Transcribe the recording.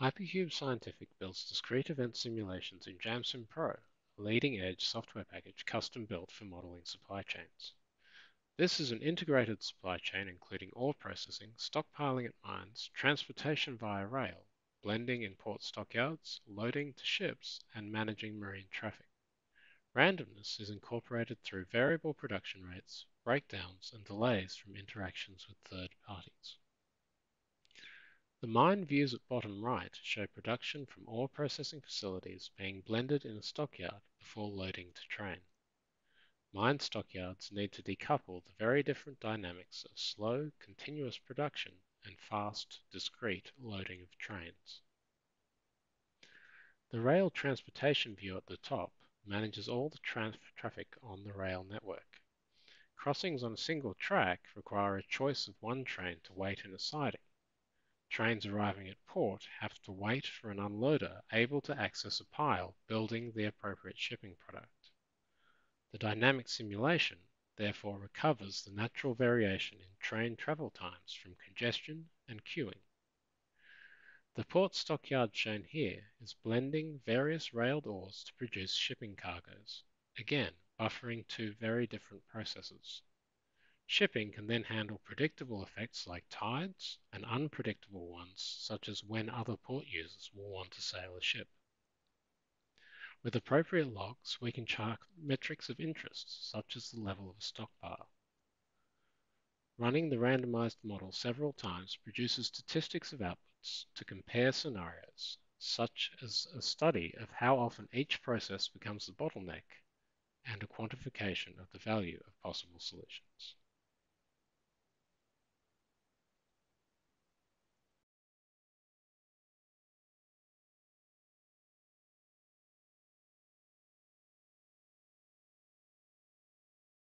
Hypercube Scientific builds discrete event simulations in JaamSim Pro, a leading-edge software package custom-built for modeling supply chains. This is an integrated supply chain including ore processing, stockpiling at mines, transportation via rail, blending in port stockyards, loading to ships, and managing marine traffic. Randomness is incorporated through variable production rates, breakdowns, and delays from interactions with third parties. The mine views at bottom right show production from ore processing facilities being blended in a stockyard before loading to train. Mine stockyards need to decouple the very different dynamics of slow, continuous production and fast, discrete loading of trains. The rail transportation view at the top manages all the traffic on the rail network. Crossings on a single track require a choice of one train to wait in a siding. Trains arriving at port have to wait for an unloader able to access a pile building the appropriate shipping product. The dynamic simulation therefore recovers the natural variation in train travel times from congestion and queuing. The port stockyard shown here is blending various railed ores to produce shipping cargoes, again buffering two very different processes. Shipping can then handle predictable effects like tides and unpredictable ones such as when other port users will want to sail a ship. With appropriate logs, we can chart metrics of interest such as the level of a stockpile. Running the randomized model several times produces statistics of outputs to compare scenarios, such as a study of how often each process becomes the bottleneck and a quantification of the value of possible solutions.